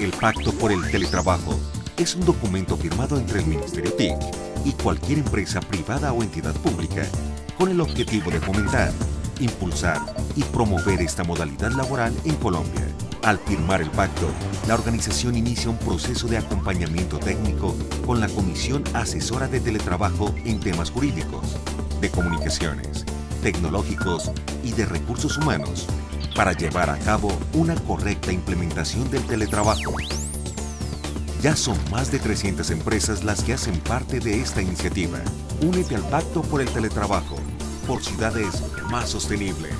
El Pacto por el Teletrabajo es un documento firmado entre el Ministerio TIC y cualquier empresa privada o entidad pública con el objetivo de fomentar, impulsar y promover esta modalidad laboral en Colombia. Al firmar el pacto, la organización inicia un proceso de acompañamiento técnico con la Comisión Asesora de Teletrabajo en temas jurídicos, de comunicaciones, tecnológicos y de recursos humanos para llevar a cabo una correcta implementación del teletrabajo. Ya son más de 300 empresas las que hacen parte de esta iniciativa. Únete al Pacto por el Teletrabajo, por ciudades más sostenibles.